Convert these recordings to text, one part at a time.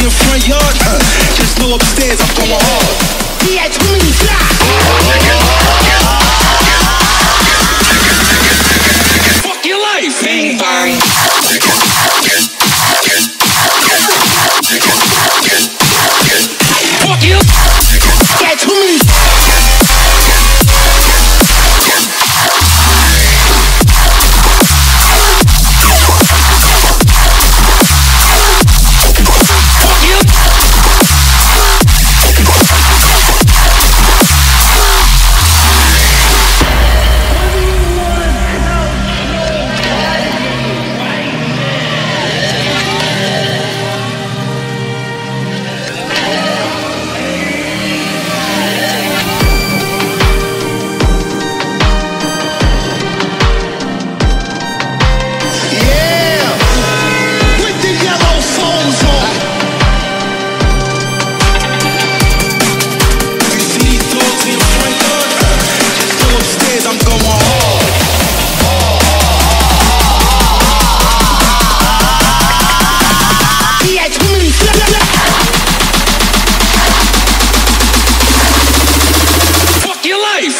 in front yard, just know upstairs I'm going hard. He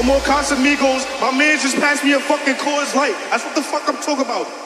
bang. Fuck you. Had too many. Going hard. Kim and Kanye of Conyal. No more Casamigos. My man just passed me a fucking Coors Light. That's what the fuck I'm talking about.